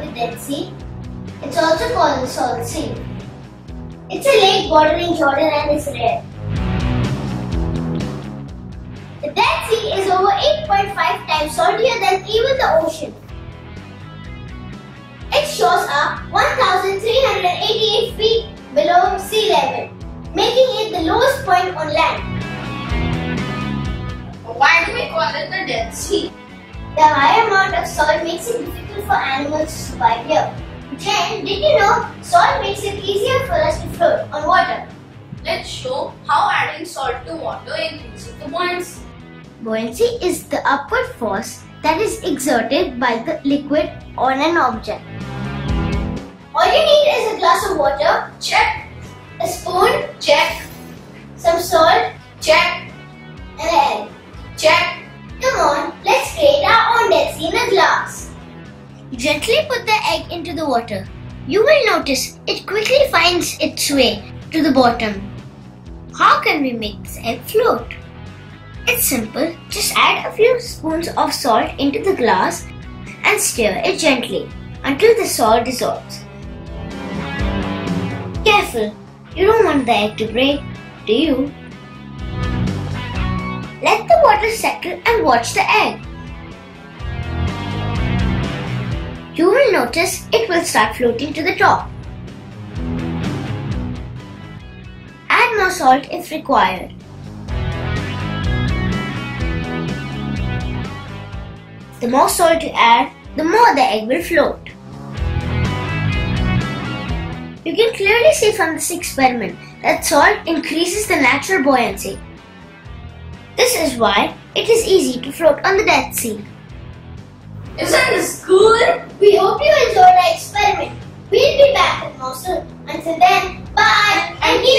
the Dead Sea? It's also called the Salt Sea. It's a lake bordering Jordan and Israel. The Dead Sea is over 8.5 times saltier than even the ocean. Its shores are 1,388 feet below sea level, making it the lowest point on land. Why do we call it the Dead Sea? The high amount of salt makes it difficult for animals to survive here. Jen, did you know salt makes it easier for us to float on water? Let's show how adding salt to water increases the buoyancy. Buoyancy is the upward force that is exerted by the liquid on an object. All you need is a glass of Gently put the egg into the water. You will notice it quickly finds its way to the bottom. How can we make this egg float? It's simple. Just add a few spoons of salt into the glass and stir it gently until the salt dissolves. Careful, you don't want the egg to break, do you? Let the water settle and watch the egg. You will notice it will start floating to the top. Add more salt if required. The more salt you add, the more the egg will float. You can clearly see from this experiment that salt increases the natural buoyancy. This is why it is easy to float on the Dead Sea. Isn't this cool? soon. Until then, bye and be